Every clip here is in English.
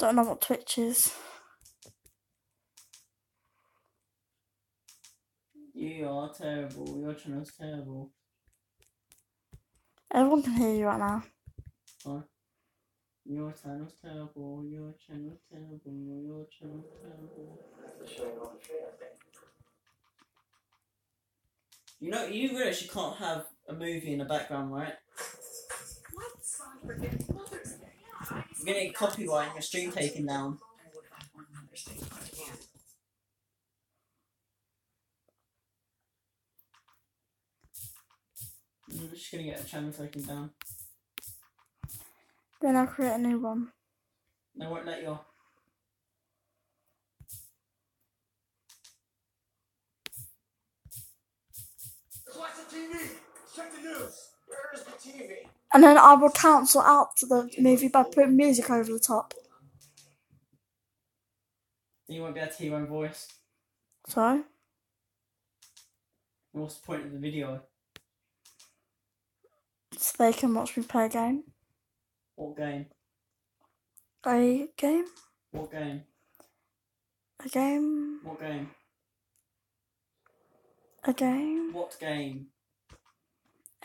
Don't know what Twitch is. You are terrible. Your channel's terrible. Everyone can hear you right now. Your channel's terrible. Your channel's terrible. Your channel's terrible. You know, you realize you can't have a movie in the background, right? What song for good Mother's Day? Yeah, I You're gonna get copyright and your stream taken down. I would have one Mother's Day again. I'm just gonna get a channel taken down. Then I'll create a new one. They won't let you. Classic TV! Check the news! Where is the TV? And then I will cancel out the movie by putting music over the top. Then you won't be able to hear your own voice. So, What's the point of the video? so they can watch me play a game. What game? A game? What game? A game? What game? A game? What game?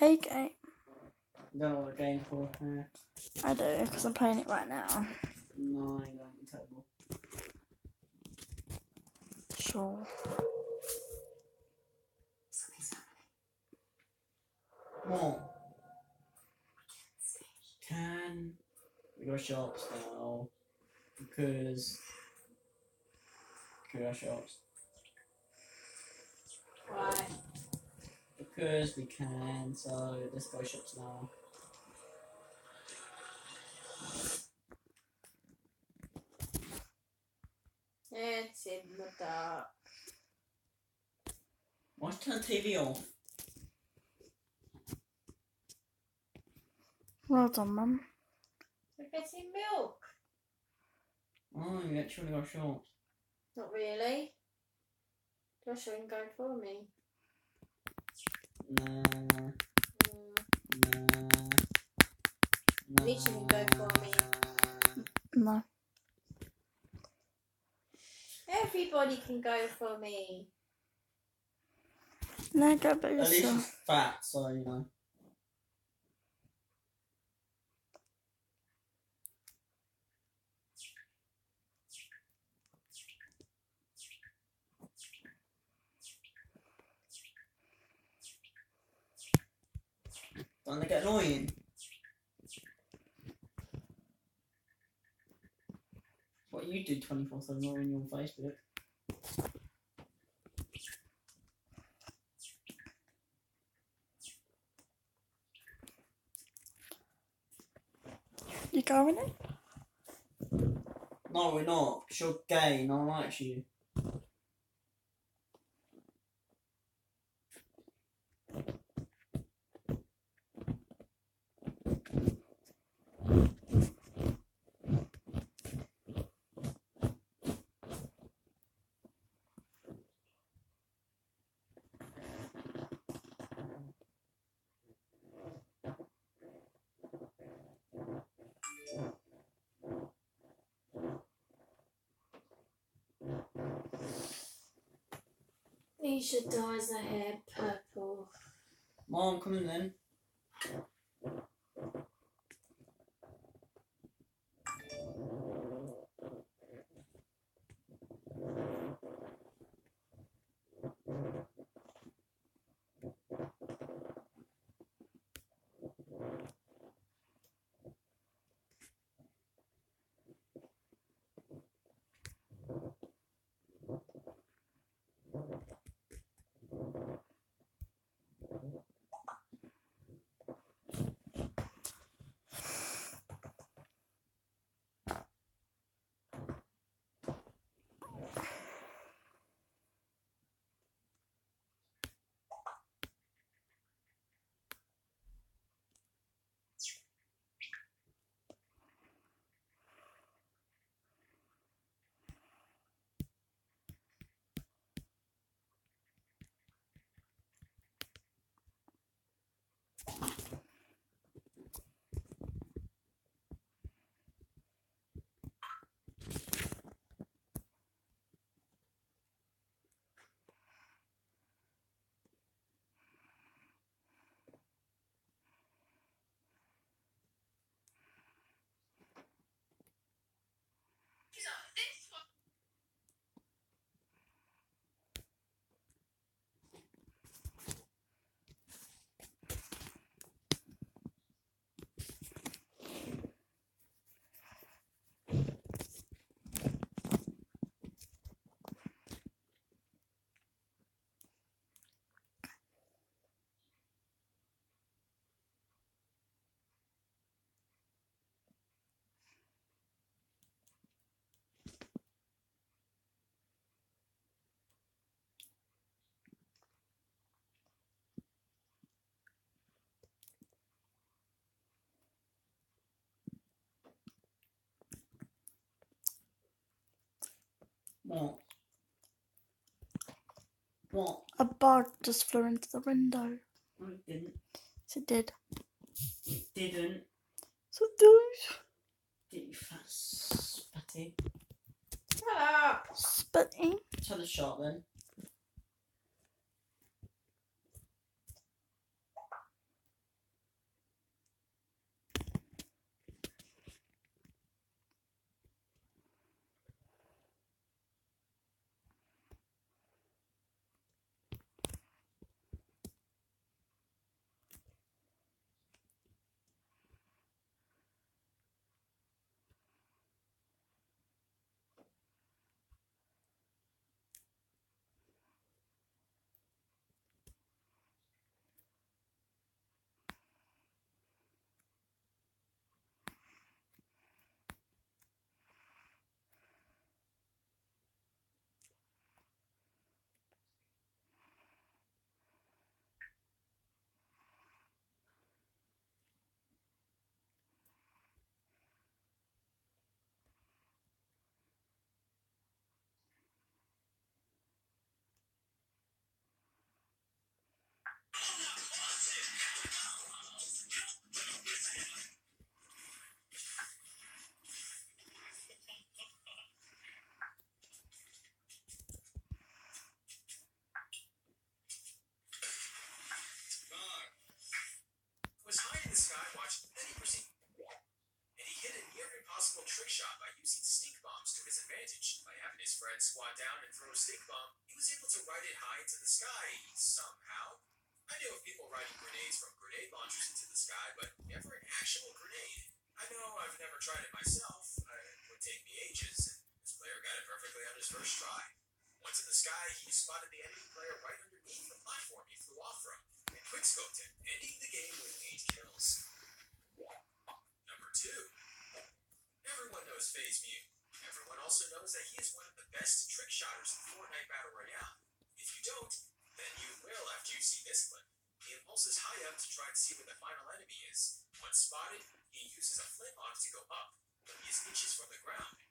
A game. I don't know what the game's called. Uh, I do, because I'm playing it right now. no, I don't. It's terrible. Sure. Something's happening. What? Can we go shops now? Because. Can we go shops? Why? Because we can, so let's go shops now. The dark. Watch the TV off? Well done, Mum. We're getting milk. Oh, you actually go shops. Not really. Joshua can go for me. Nah, Mm. nah. nah. Literally go for me. No. Everybody can go for me. No, go by At least she's yourself. fat, so you know. Don't they get annoying? What you do 24 7 or when you're on Facebook? You going in? No, we're not. 'cause you're gay. No one likes you. Nisha dyes her hair purple. Mom, come in then. What? What? A bird just flew into the window. No, it didn't. Yes, it did. It didn't. So it does. Did you fat spatty? Shut up! Spitting. Tell the shot then. was high in the watching many proceed. And he hit a near impossible trick shot by using stink bombs to his advantage. By having his friend squat down and throw a stink bomb, he was able to ride it high into the sky somehow. I knew of people riding grenades from grenade launchers into the sky, but never an actual grenade. I know I've never tried it myself. It would take me ages, and this player got it perfectly on his first try. Once in the sky, he spotted the enemy player right underneath the platform he flew off from and quickscoped him, ending the game with eight kills. Number two. Everyone knows FaZe Mew. Everyone also knows that he is one of the best trick shotters in Fortnite Battle Royale. If you don't, then you will after you see this clip. He impulses high up to try and see where the final enemy is. Once spotted, he uses a flintlock to go up, but he is inches from the ground.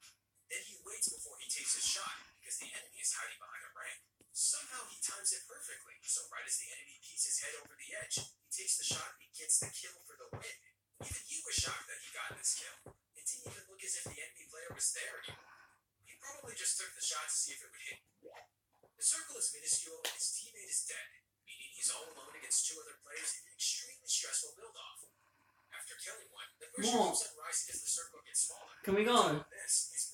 Then he waits before he takes his shot because the enemy is hiding behind a ramp. Somehow he times it perfectly, so right as the enemy peeks his head over the edge, he takes the shot and gets the kill for the win. Even he was shocked that he got this kill. It didn't even look as if the enemy player was there anymore. He probably just took the shot to see if it would hit. The circle is minuscule and his teammate is dead, meaning he's all alone against two other players in an extremely stressful build-off. After killing one, the pressure keeps on rising as the circle gets smaller. Can we go? This is.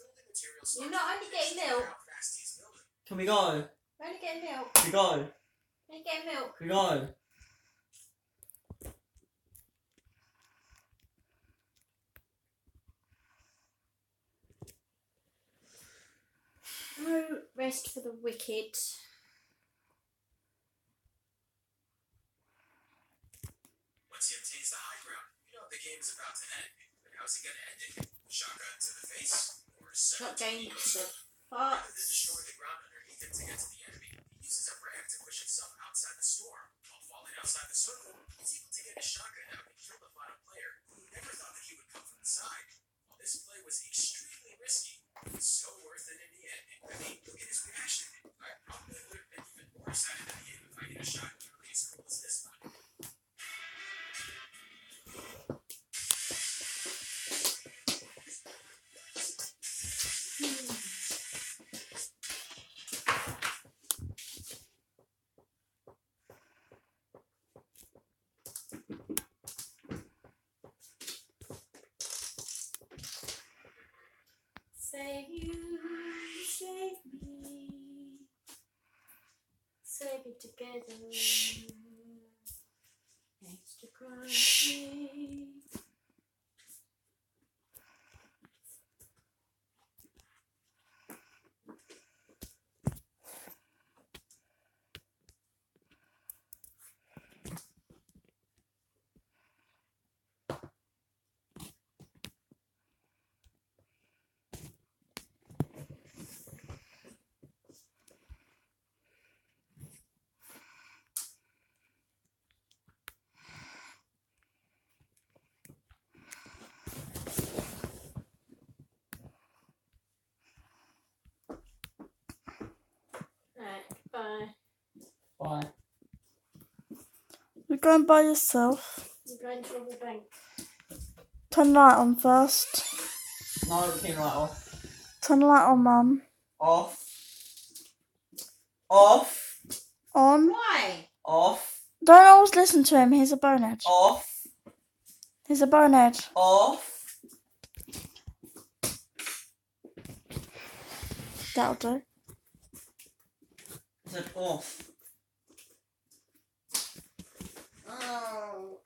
You're not only getting milk. How fast he's building. Can we go? We're only getting milk. Can we go? We're only getting milk. Can we go? No rest for the wicked. Once he obtains the high ground, you know the game is about to end. But how's he gonna end it? Shotgun to the face? Shotgun to torpedoes? the fuck. destroy the ground underneath him to get to the enemy, he uses a ramp to push himself outside the storm. While falling outside the circle, he's able to get his shotgun out and kill the final player, who never thought that he would come from the side. While this play was extremely risky, it so worth it in the end. I mean, look at his reaction. I probably would have been even more excited than he if I hit a shot Why? You're going by yourself. I'm going to the bank. Turn the light on first. No, turn light off. Turn the light on, Mum. Off. Off. On. Why? Off. Don't always listen to him. He's a bonehead. Off. He's a bonehead. Off. That'll do. I said off. Oh.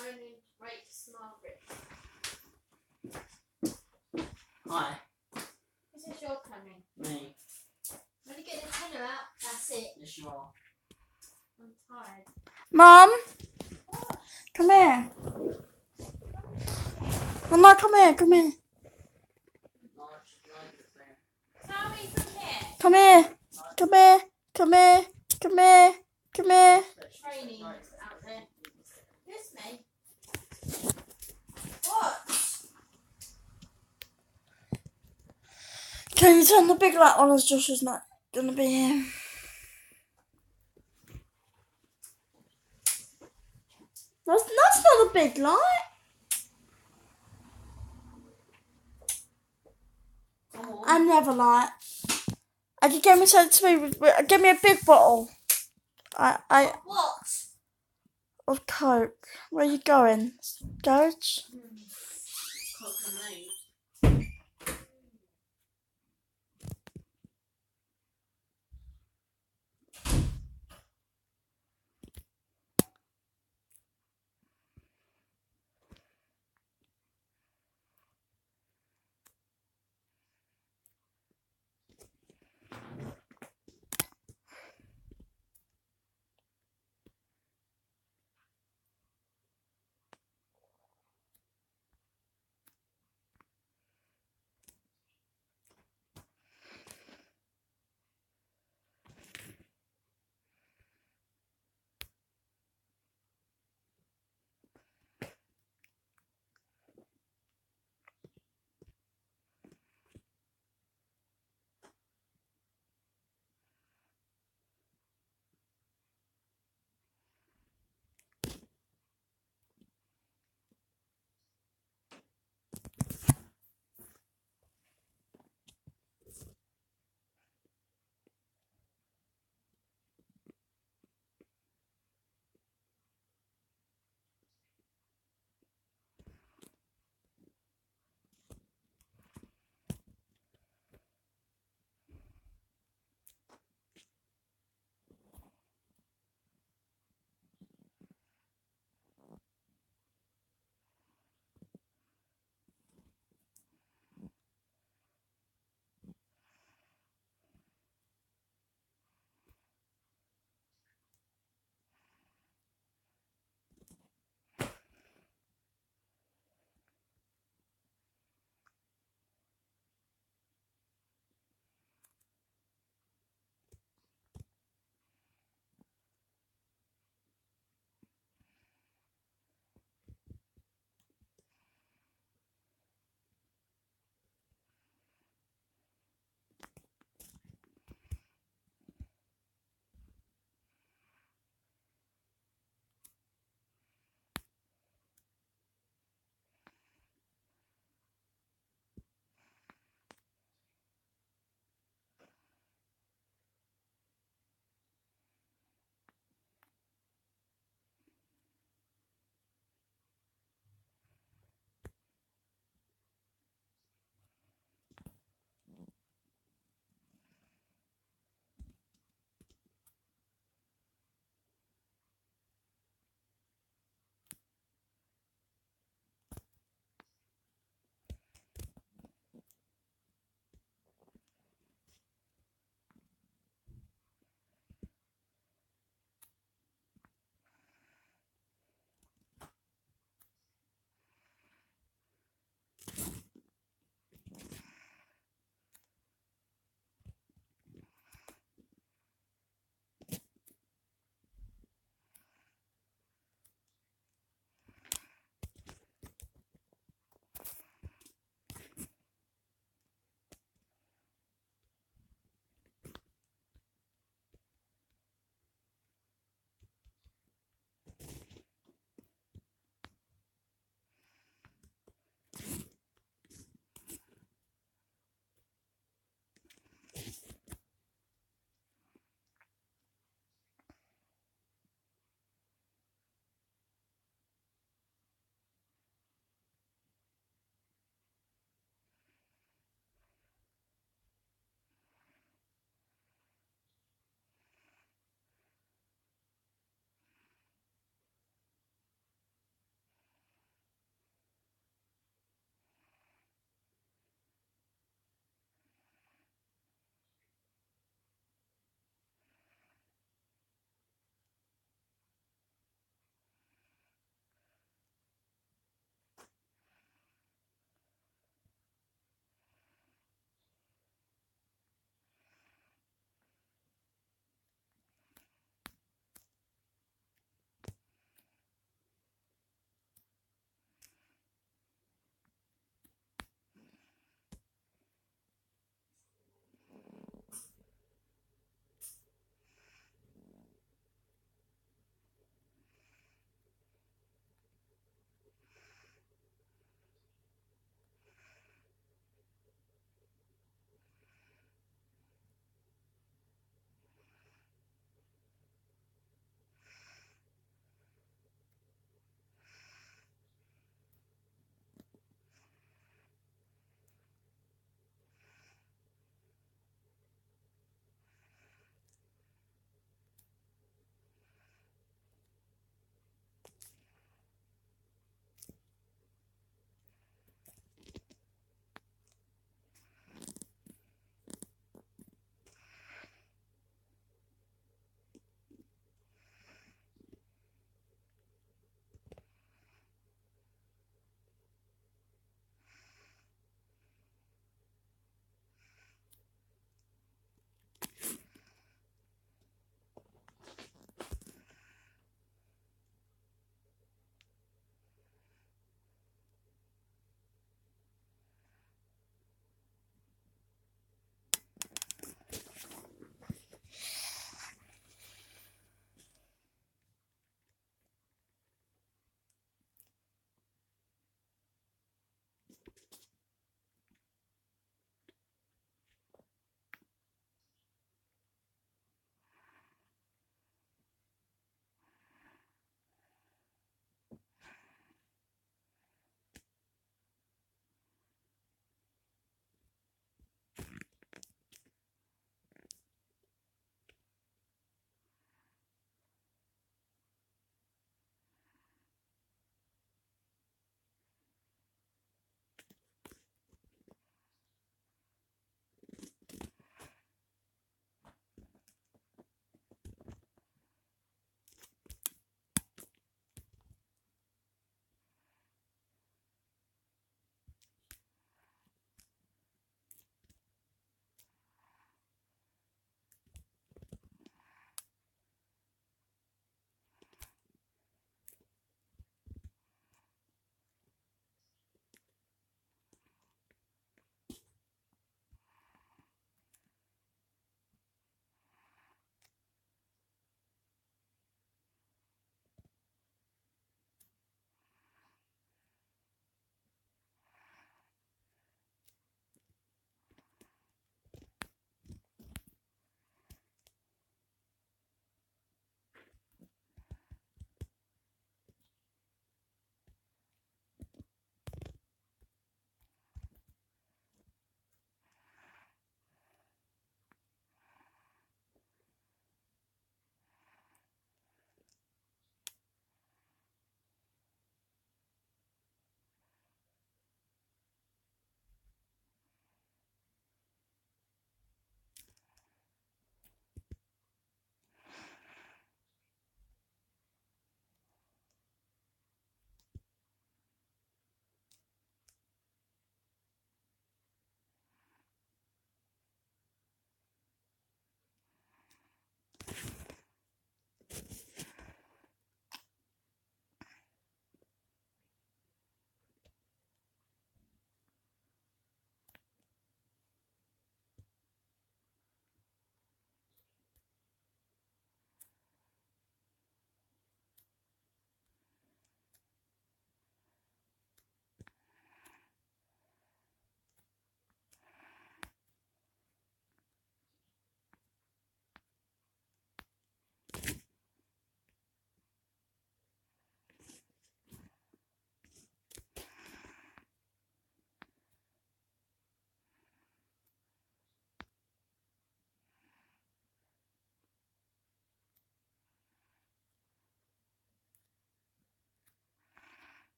I need to wait to Margaret. Hi. This is your coming. Me. When you get the tenner out, that's it. Yes, you are. I'm tired. Mum, come here. Mama, come here. Come here. No, she's not there. Tell me from here. Come here. Come here. Come here. Come here. Come here. Training out there. This me. What? Can you turn the big light on as Josh is not gonna be here? That's that's not a big light. Come. I never light. I could give me something to me. Give me a big bottle. I I What? of Coke. Where are you going? Garage? Cook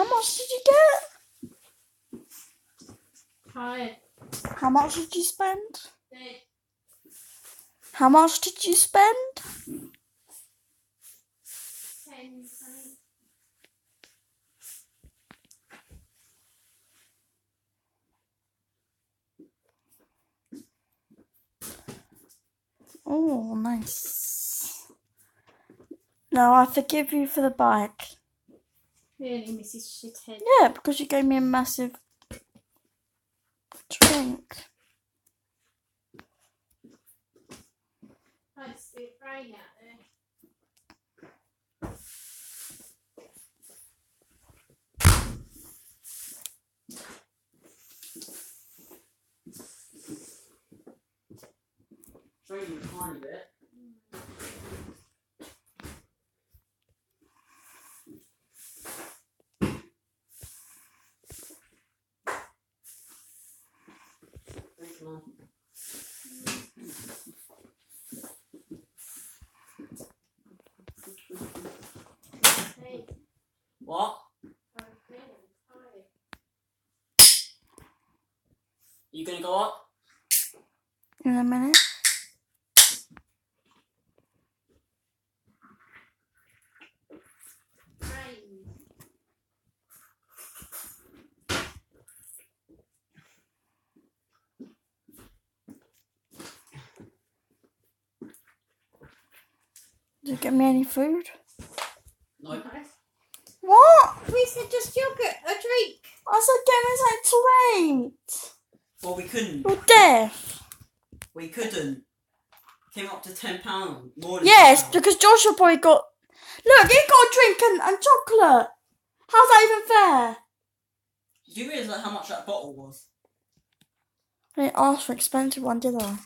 How much did you get? Tired. How much did you spend? Hey, How much did you spend? ten. Oh, nice. No, I forgive you for the bike. Really, Mrs. Shithead. Yeah, because you gave me a massive drink. It's a bit rain out there. Show you eh? a tiny bit. Hey, What? You gonna go up? In a minute. Get me any food? No. What? We said just yogurt, a drink. I said get me something to eat. Well, we couldn't. You're deaf. We couldn't. Came up to ten pound more. Than Yes, £10. because Joshua boy got. Look, he got a drink and, and chocolate. How's that even fair? Do you realise how much that bottle was? I didn't ask for an expensive one, did I?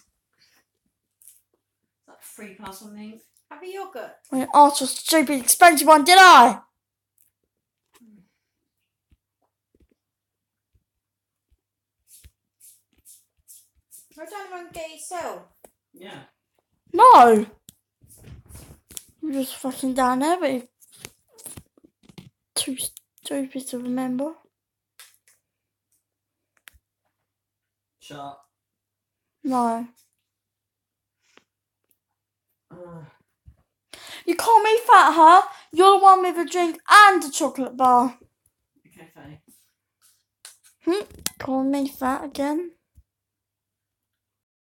Like three pounds something. Have a yogurt. I didn't ask for a stupid expensive one, did I? Why don't you get yourself? Yeah. No. I'm just fucking down there, but you- too stupid to remember. Shut. No. Ugh. You call me fat, huh? You're the one with a drink and a chocolate bar. okay, Faye. Hmm? Calling me fat again?